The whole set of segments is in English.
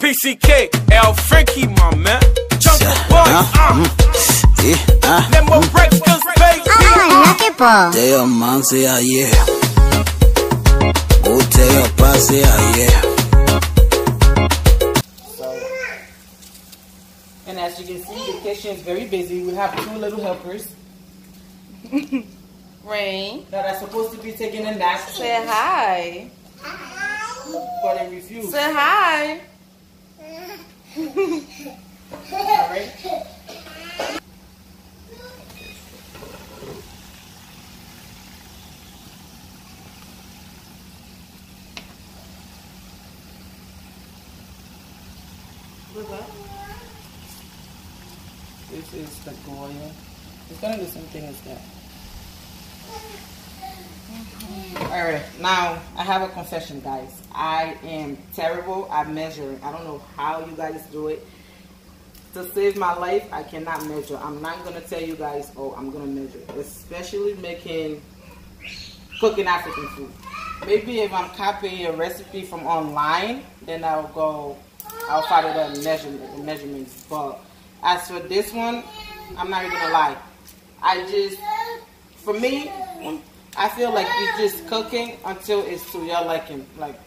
PCK, L Frankie, my man. Chunk of boy, uh. Yeah, ah, Let more breakfast, baby. Ay, la que po. tell your mom say ah yeah. Go tell your pa say ah yeah. And as you can see, the kitchen is very busy. We have two little helpers Rain, that are supposed to be taking a nap, say hi. but they refuse. Say hi. This is the Goya. It's gonna do the same thing as that. Alright, now I have a confession, guys. I am terrible at measuring. I don't know how you guys do it. To save my life, I cannot measure. I'm not gonna tell you guys, oh, I'm gonna measure. Especially making cooking African food. Maybe if I'm copying a recipe from online, then I'll go, I'll follow the measurement, the measurements. But as for this one, I'm not even gonna lie. I just, for me, I feel like you're just cooking until it's to your liking, like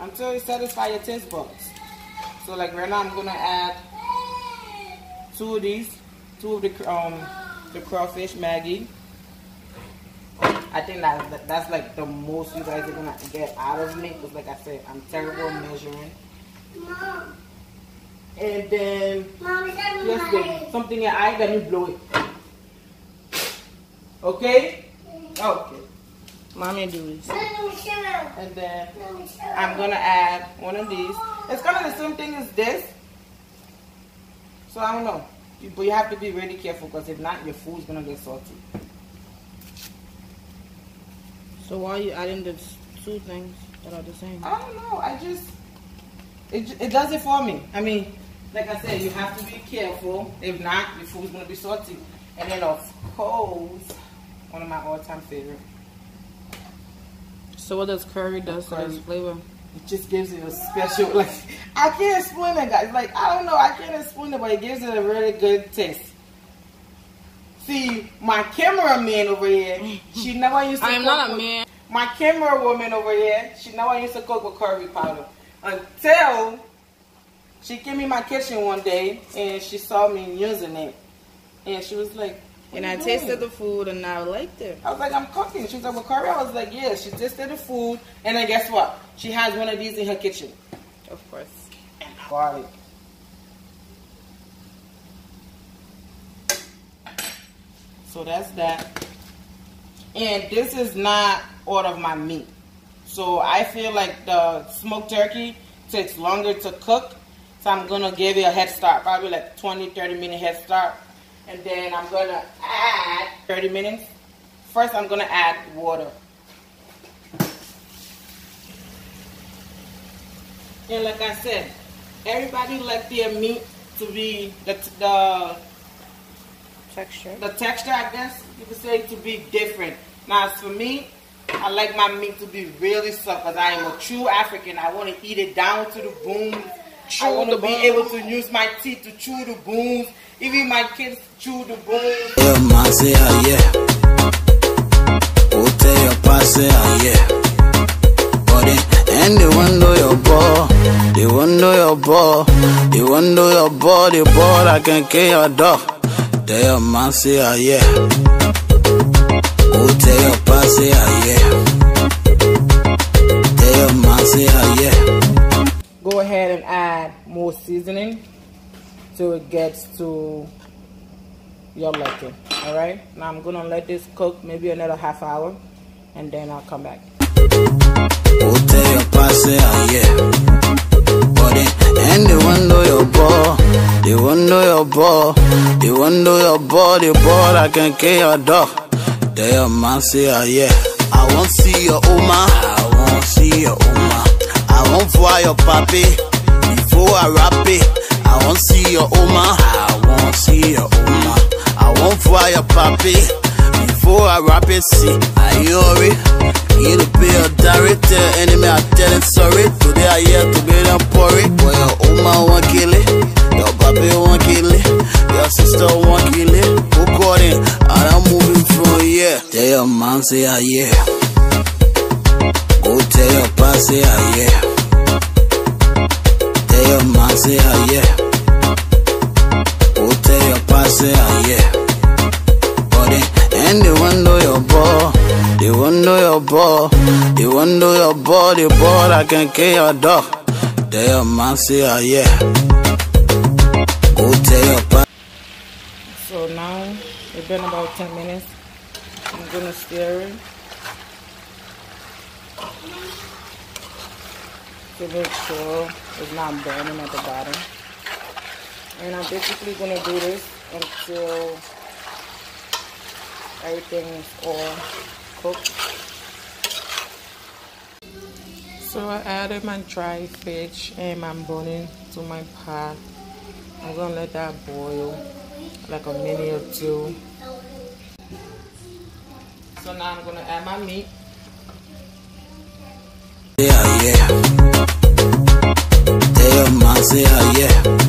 until it satisfies your taste buds. So like right now, I'm gonna add two of these, two of the um the crawfish Maggi. I think that that- that's like the most you guys are gonna get out of me because like I said, I'm terrible measuring. And then yes, baby, something in your eye, then you blow it. Okay? Oh, okay. Mommy do this. And then I'm gonna add one of these. It's kind of the same thing as this. So I don't know. You- But you have to be really careful because if not, your food's gonna get salty. So why are you adding the two things that are the same? I don't know. I just it it does it for me. I mean, like I said, you have to be careful. If not, your food's gonna be salty. And then of course, one of my all-time favorite. So what does curry does to this flavor? It just gives it a special like I can't explain it, guys. Like I don't know, I can't explain it, but it gives it a really good taste. See, my cameraman over here, she never used to. I am cook not a man. My camera woman over here, she never used to cook with curry powder until she came in my kitchen one day and she saw me using it, and she was like, "What And I doing?" tasted the food and I liked it. I was like, I'm cooking. She was like, well, curry? I was like, yeah. She tasted the food. And then guess what? She has one of these in her kitchen. Of course. Garlic. So that's that. And this is not all of my meat. So I feel like the smoked turkey takes longer to cook. So I'm going to give it a head start, probably like 20, 30 minute head start. And then I'm going to add 30 minutes. First, I'm going to add water. And like I said, everybody like their meat to be the the Texture. the texture, I guess you could say, to be different. Now, as for me, I like my meat to be really soft because I am a true African. I want to eat it down to the bones. I Chew want to be able to use my teeth to chew the bones. Even my kids chew the bones. Tell your say ah yeah. Go tell your pa say ah yeah. But then, and they wonder your ball, they wonder your ball, they wonder your ball, the ball that can kill your dog. Tell your mom say ah yeah. Go tell your pa say ah yeah. Tell your mom say ah yeah. More seasoning till it gets to your liking. All right. Now I'm gonna let this cook maybe another half hour, and then I'll come back. Go tell your pa say yeah. But then, and they wonder your ball, they wonder your ball, they wonder your ball, the ball that can kill your dog. Tell your mom say ah yeah. I won't see your Oma, I won't see your Oma. I won't voir your papi Arabi. I want see your Oma. I won't see your Oma. I want fire, papi. Before I rap it, see, I worry. You to be a director, enemy, I tell him sorry. Today I here to be them porry. But your Oma won't kill it. Your papi won't kill it. Your sister won't kill it. Who caught it? And I'm moving from here. Tell your mom say I yeah. Go tell your pa, say I yeah. Ball. They wonder your. The ball I can kill your dog. Tell your man ah yeah. Go tell your. So now it's been about 10 minutes. I'm gonna stir it. To make sure it's not burning at the bottom. And I'm basically gonna do this until everything is all cooked. So I added my dry fish and my bone to my pot. I'm gonna let that boil like a minute or two. So now I'm gonna add my meat. Say ah yeah. Tell your man say ah yeah.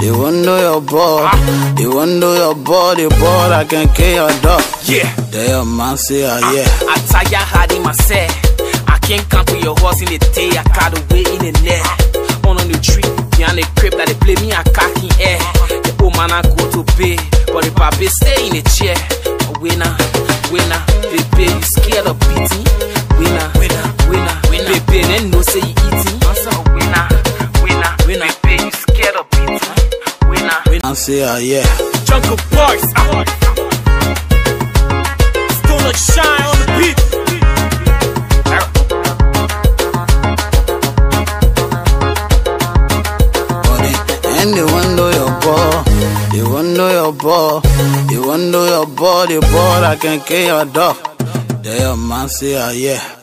They wonder your ball. They wonder your. The ball I can kill your dog. Yeah. Tell your man say ah yeah. I tire hard in my set. I can't come to your horse in the day. I got away in the net. On on the tree, behind the crib that they play me a cock in air. The old man I go to bed, but the baby stay in the chair. Winner, winner, baby, you scared of beating? Say ah yeah. Jungle Boys. Still look shine on the beat. And they wonder your ball. They wonder your ball. They wonder your ball. The ball I can kill your dog. Tell your man say ah yeah.